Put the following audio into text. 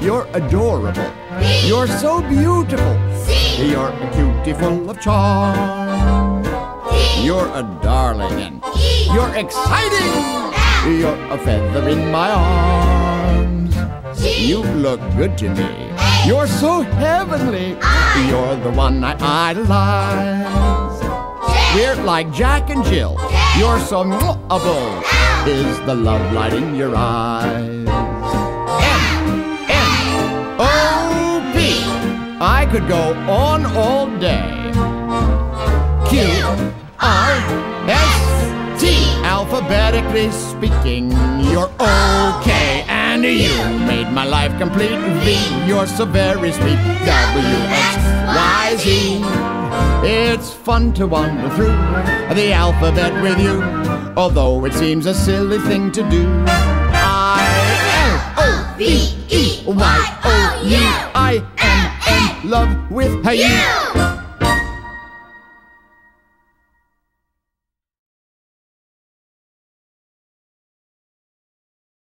You're adorable. You're so beautiful. You're a cutie full of charm. You're a darling and you're exciting. You're a feather in my arms. You look good to me. You're so heavenly. You're the one I idolize. We're like Jack and Jill. You're so able. Is the love light in your eyes? I could go on all day. Q R S T. Alphabetically speaking, you're okay. And you made my life complete. V, you're so very sweet. W X Y Z. It's fun to wander through the alphabet with you, although it seems a silly thing to do. I L O V E Y O U. I am in love with you.